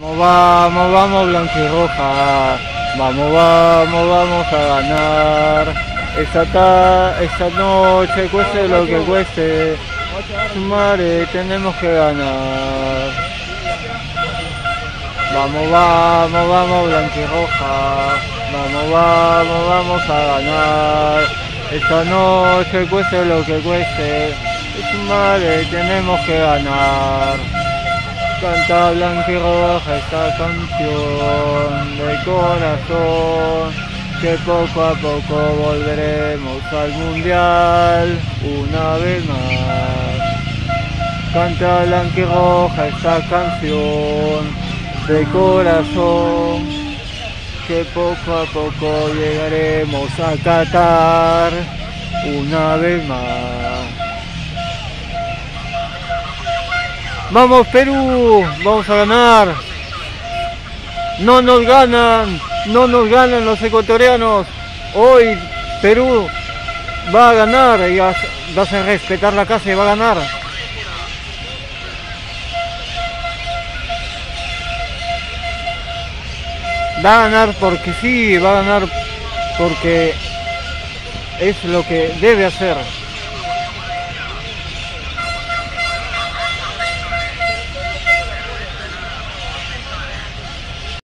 Vamos, vamos, vamos, blanquirroja. Vamos, vamos, vamos a ganar. Esta, ta- esta noche, cueste lo que cueste. Madre, tenemos que ganar. Vamos, vamos, vamos, blanquirroja. Vamos, vamos, vamos a ganar. Esta noche, cueste lo que cueste. Madre, tenemos que ganar. Canta blanca y roja esta canción de corazón, que poco a poco volveremos al mundial una vez más. Canta blanca y roja esta canción de corazón, que poco a poco llegaremos a Qatar una vez más. Vamos Perú, vamos a ganar. No nos ganan, no nos ganan los ecuatorianos. Hoy Perú va a ganar y a respetar la casa y va a ganar. Va a ganar porque sí, va a ganar porque es lo que debe hacer.